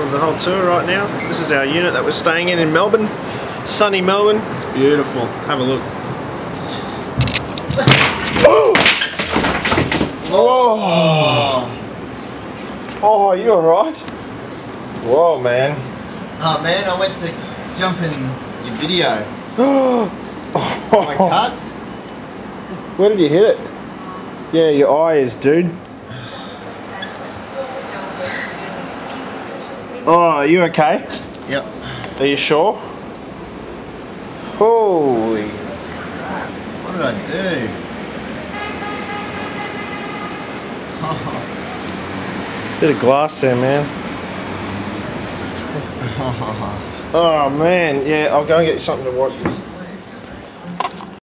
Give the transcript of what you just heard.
for the whole tour right now. This is our unit that we're staying in in Melbourne. Sunny Melbourne. It's beautiful. Have a look. Oh! Whoa! Oh, you alright? Whoa, man. Oh man, I went to jump in your video. oh. My oh, where did you hit it? Yeah, your eyes, dude. Oh, are you okay? Yep. Are you sure? Holy. crap, What did I do? Bit of glass there, man. Oh man, yeah, I'll go and get you something to watch.